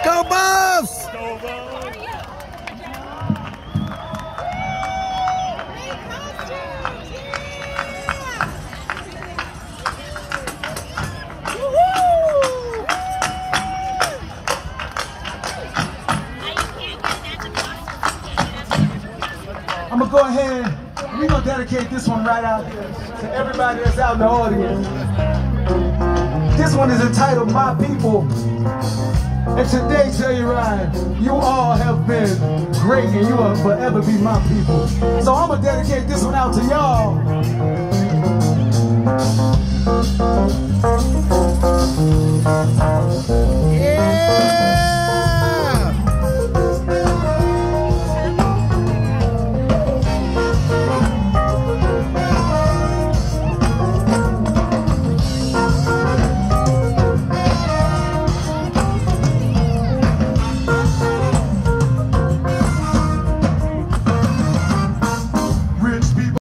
Let's go, Buffs! I'm gonna go ahead and we're gonna dedicate this one right out here to everybody that's out in the audience one is entitled My People. And today, Telluride, you all have been great and you will forever be my people. So I'm going to dedicate this one out to y'all.